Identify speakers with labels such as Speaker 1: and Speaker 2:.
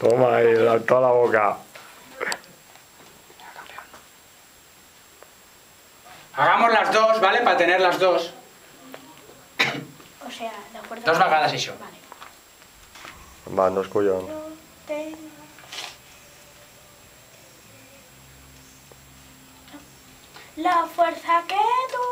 Speaker 1: Toma ahí, la- toda la boca.
Speaker 2: Hagamos las dos, ¿vale? Para tener las dos.
Speaker 3: O sea, de acuerdo.
Speaker 2: Dos vegades això.
Speaker 3: Vale.
Speaker 1: Va, no es
Speaker 3: La fuerza que tú